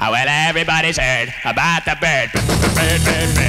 Ah, well, everybody's heard about the bird. Bird, bird, bird.